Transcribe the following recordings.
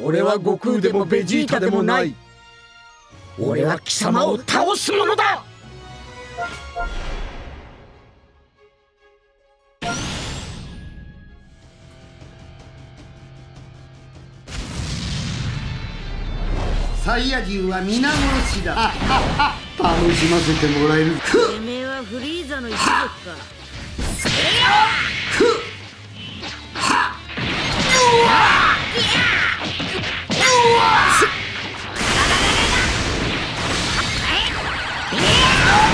俺は悟空でもベジータでもない。俺は貴様を倒すものだ。サイヤ人は皆殺しだ。楽しませてもらえる。てめえはフリーザの一族か。せよ。うわこは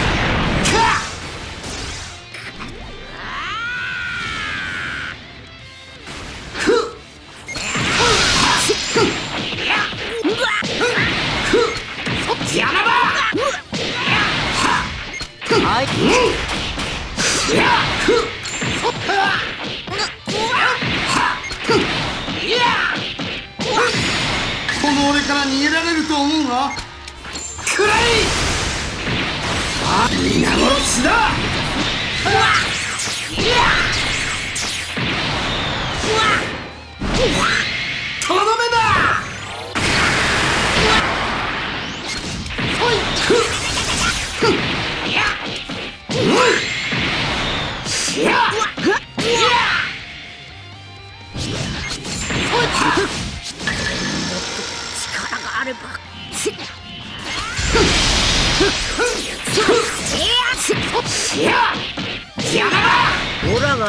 いから逃げられると思うがくらい。あ皆殺しだ。うわっ。うわっ。うわっ。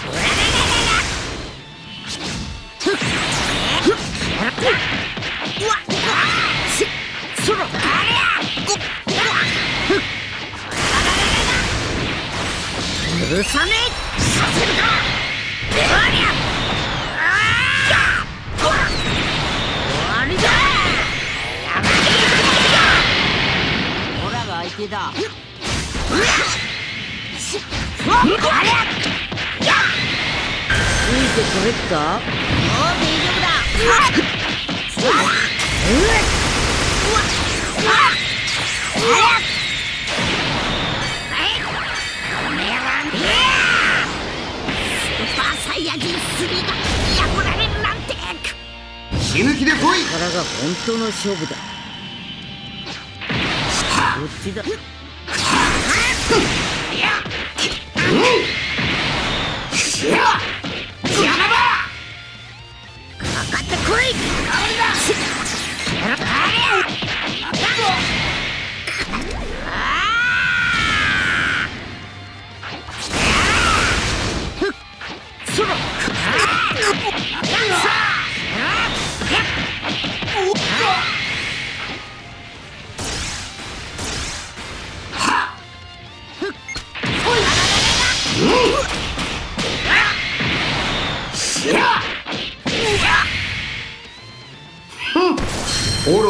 だオラがうわせそろあれや許さねえさせるかありゃあー終わりこれかもう大丈夫だうわうわうわあはいこの野郎スーパーサイヤ人3が破られるなんて死ぬ気で来いこれが本当の勝負だどっちだ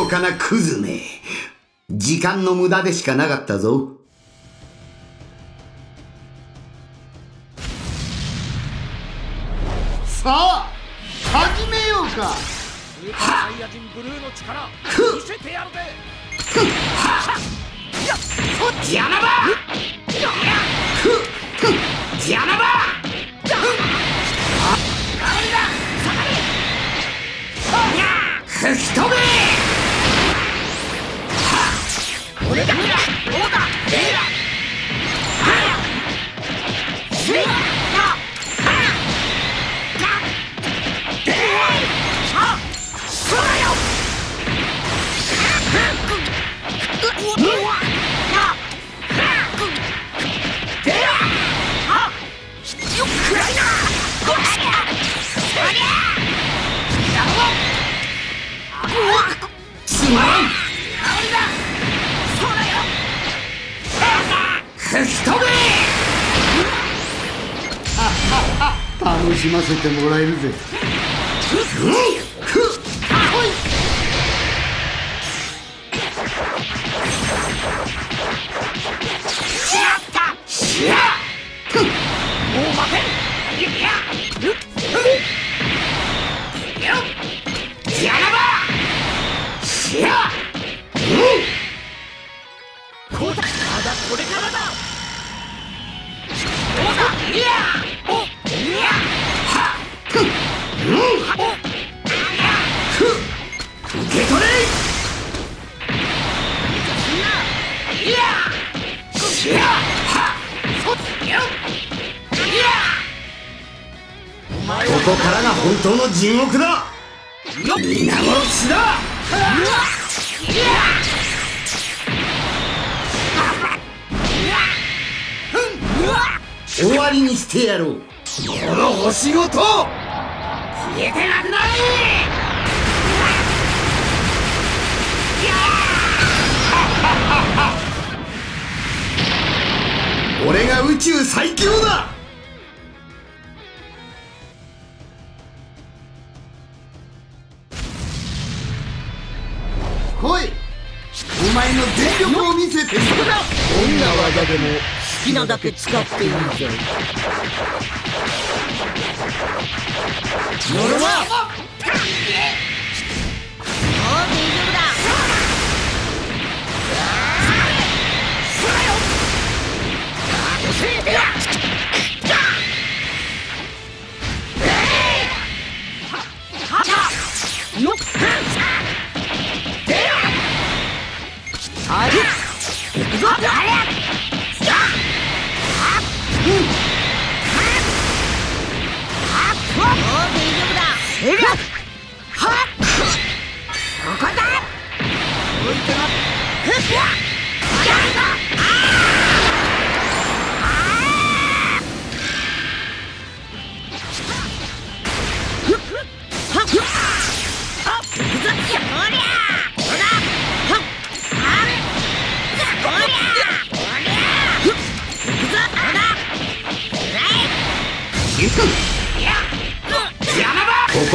かなクズめ。時間の無駄でしかなかったぞ。さあ始めようか。スーパーサイヤ人ブルーの力見せてやるぜ邪魔だ邪魔だ吹き飛べ吹き飛べ楽しませてもらえるぜ。こからが本当の地獄だ。皆殺しだ。終わりにしてやろう。この星ごと消えてなくなれ 俺が宇宙最強だ。来い。お前の全力を見せて。みろどんな技でも好きなだけ使っていいぞ乗るわ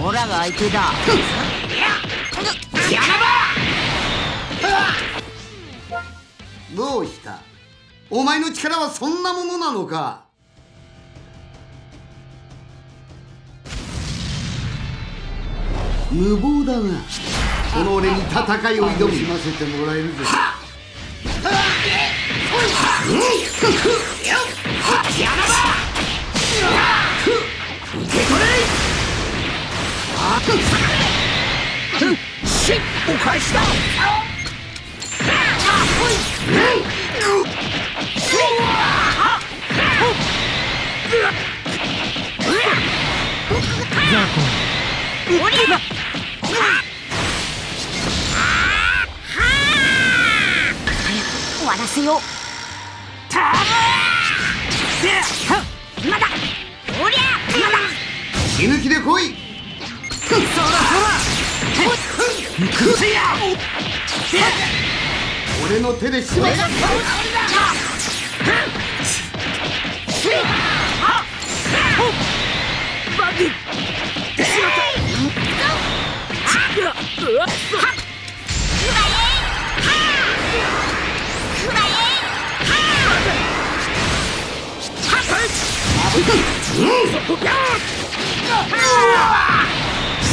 オラが相手だ。邪魔だどうした？お前の力はそんなものなのか？無謀だな。この俺に戦いを挑むしませてもらえるぜしお返しだ終わらせよう。今だおりゃ今だ死ぬ気で来い俺の手で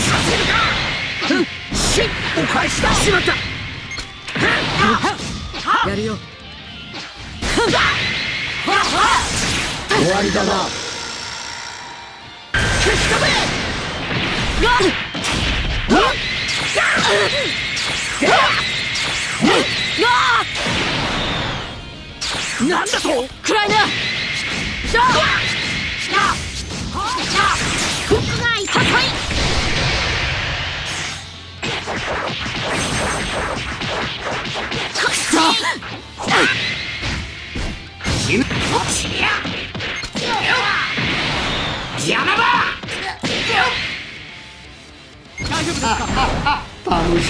縛るしお返しだしまった。やるよ。終わりだな。なん。だとくらいな僕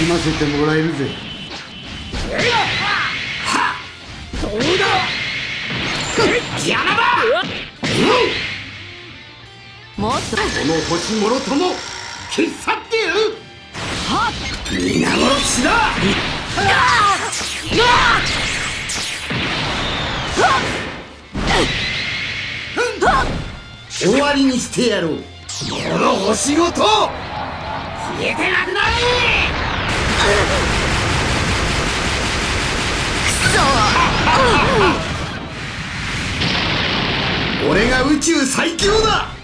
楽しませてもらえるぜ。どうだ？邪魔だもっとこの星もろとも消し去ってやる。はっ皆殺しだ。終わりにしてやろう。この星ごと。消えてなくなれ。俺が宇宙最強だ。